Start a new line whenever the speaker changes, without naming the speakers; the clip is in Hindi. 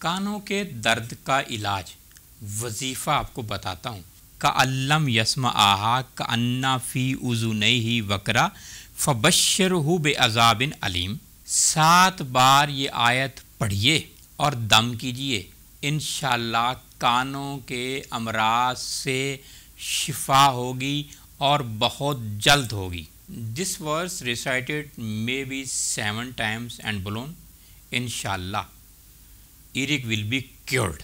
कानों के दर्द का इलाज, वजीफ़ा आपको बताता हूँ। का अल्लम यसम आहा, का अन्ना फ़ी उज़ु नई ही वकरा फ़बशर हो बे अजाबिन अलीम। सात बार ये आयत पढ़िए और दम कीजिए। इन कानों के अमराज से शिफा होगी और बहुत जल्द होगी। This verse recited may be seven times and blown in Eric will be cured